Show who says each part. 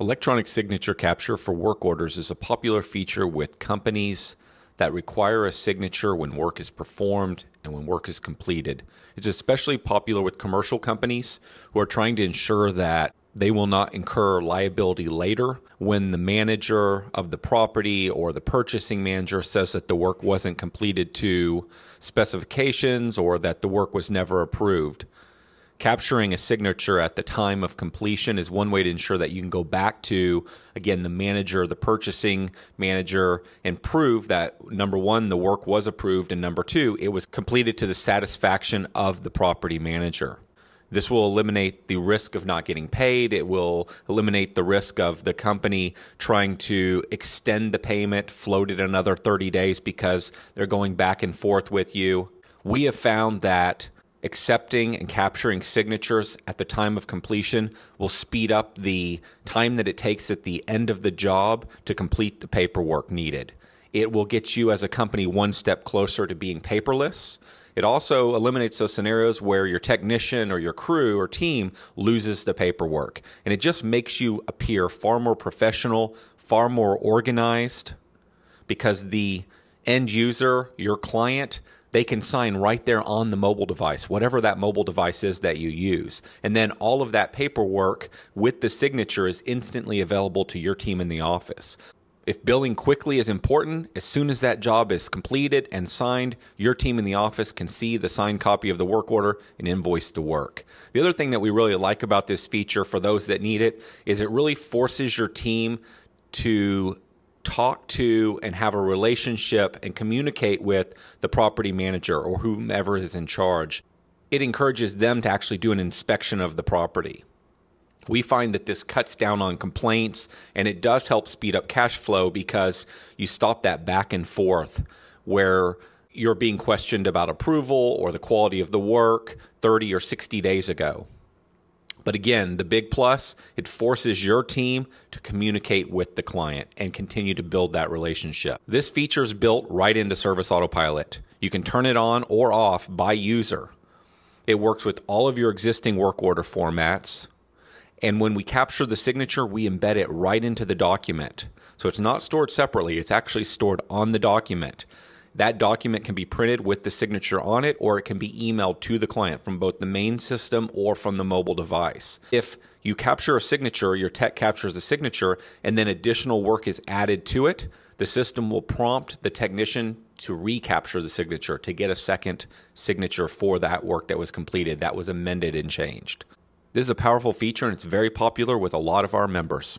Speaker 1: Electronic signature capture for work orders is a popular feature with companies that require a signature when work is performed and when work is completed. It's especially popular with commercial companies who are trying to ensure that they will not incur liability later when the manager of the property or the purchasing manager says that the work wasn't completed to specifications or that the work was never approved. Capturing a signature at the time of completion is one way to ensure that you can go back to, again, the manager, the purchasing manager, and prove that number one, the work was approved, and number two, it was completed to the satisfaction of the property manager. This will eliminate the risk of not getting paid. It will eliminate the risk of the company trying to extend the payment, float it another 30 days because they're going back and forth with you. We have found that accepting and capturing signatures at the time of completion will speed up the time that it takes at the end of the job to complete the paperwork needed. It will get you as a company one step closer to being paperless. It also eliminates those scenarios where your technician or your crew or team loses the paperwork. And it just makes you appear far more professional, far more organized because the end user, your client, they can sign right there on the mobile device, whatever that mobile device is that you use. And then all of that paperwork with the signature is instantly available to your team in the office. If billing quickly is important, as soon as that job is completed and signed, your team in the office can see the signed copy of the work order and invoice the work. The other thing that we really like about this feature for those that need it is it really forces your team to talk to and have a relationship and communicate with the property manager or whomever is in charge. It encourages them to actually do an inspection of the property. We find that this cuts down on complaints and it does help speed up cash flow because you stop that back and forth where you're being questioned about approval or the quality of the work 30 or 60 days ago. But again, the big plus, it forces your team to communicate with the client and continue to build that relationship. This feature is built right into Service Autopilot. You can turn it on or off by user. It works with all of your existing work order formats. And when we capture the signature, we embed it right into the document. So it's not stored separately, it's actually stored on the document. That document can be printed with the signature on it, or it can be emailed to the client from both the main system or from the mobile device. If you capture a signature, your tech captures a signature, and then additional work is added to it, the system will prompt the technician to recapture the signature to get a second signature for that work that was completed, that was amended and changed. This is a powerful feature and it's very popular with a lot of our members.